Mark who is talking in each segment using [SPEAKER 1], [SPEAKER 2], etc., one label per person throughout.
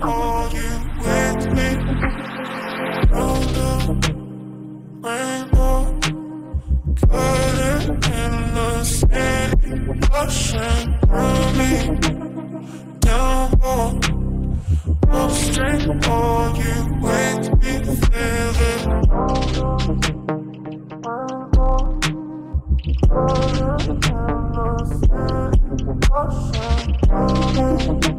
[SPEAKER 1] call you with me? Rolled up, rainbow, cut in the city, rushing through me. Now walk, walk straight. Are you with me? Feel it. Rainbow, cut in the city, rushing through me.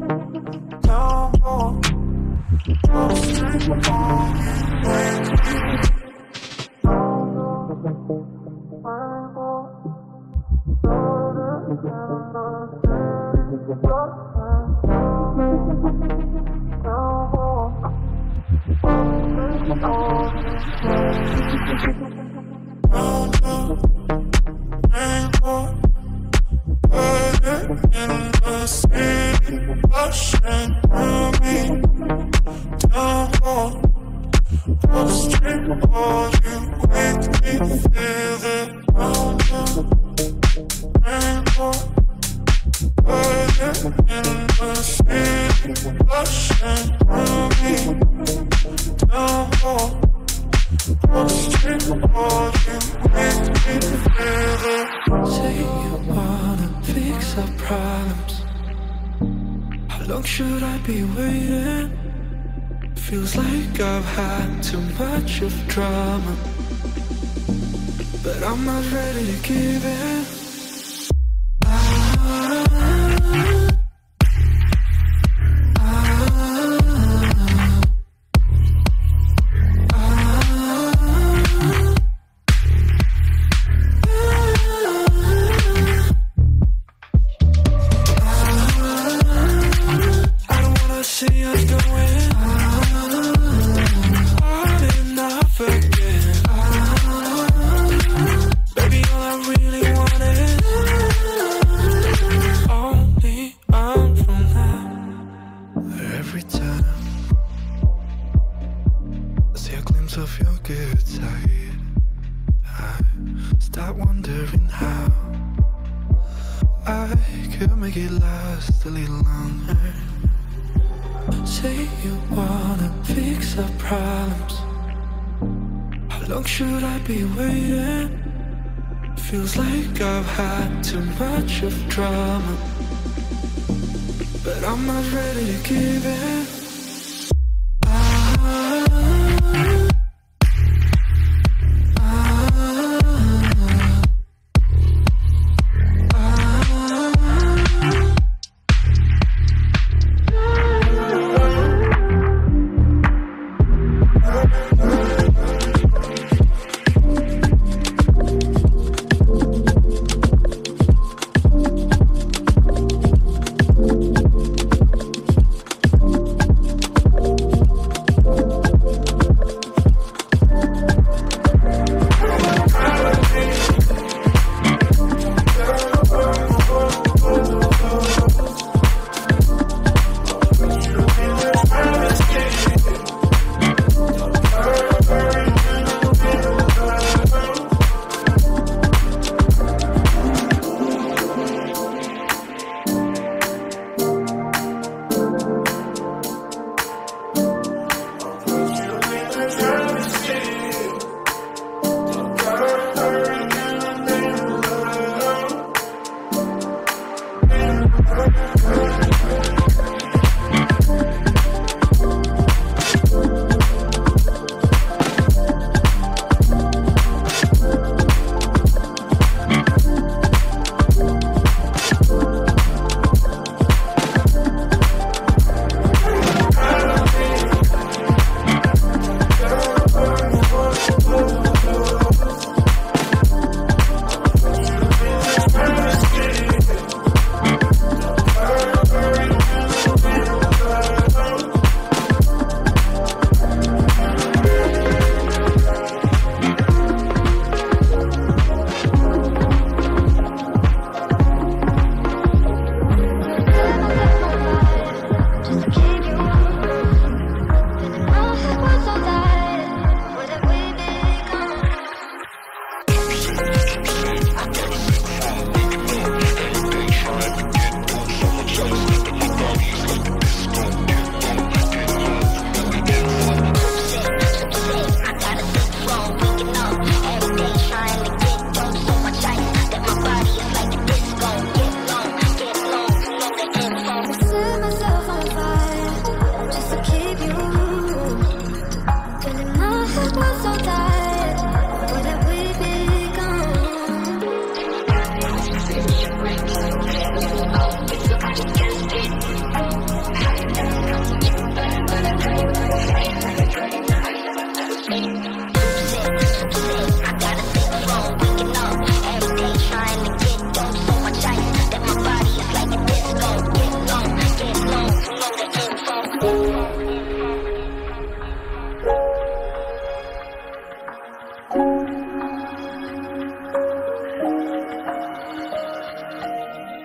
[SPEAKER 1] Russian drama, but I'm not ready to give in. problems. How long should I be waiting? Feels like I've had too much of drama, but I'm not ready to give in.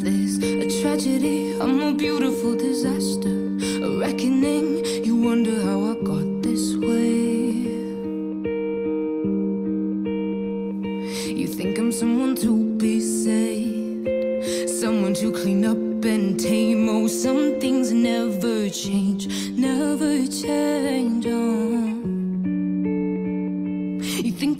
[SPEAKER 2] this A tragedy, a more beautiful disaster. A reckoning, you wonder how I got this way. You think I'm someone to be saved Someone to clean up and tame. Oh, some things never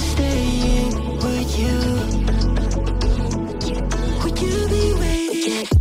[SPEAKER 3] staying with you. Would you be waiting?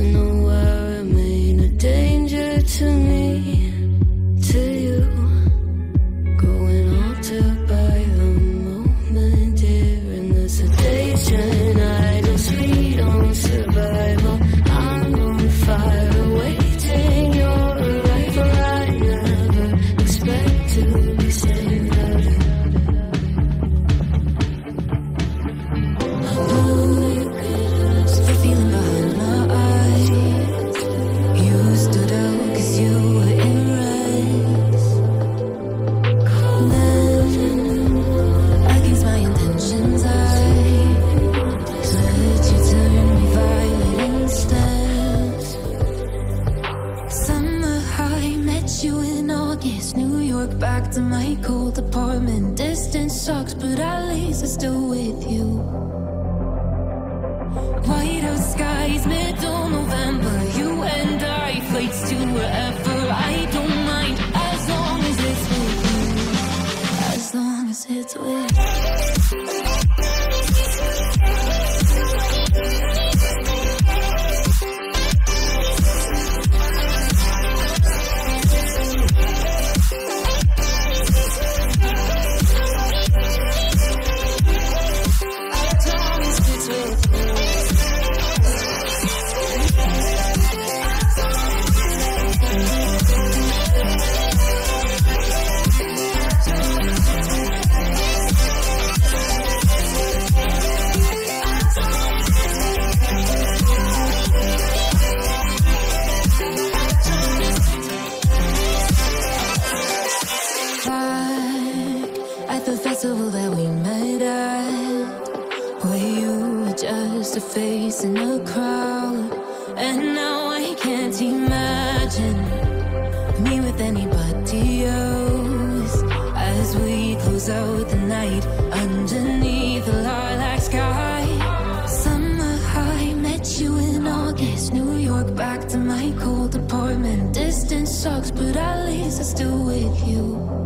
[SPEAKER 4] afternoon
[SPEAKER 2] with blows out the night underneath the lilac sky. Summer high, met you in August, New York, back to my cold apartment. Distance sucks, but at least I'm still with you.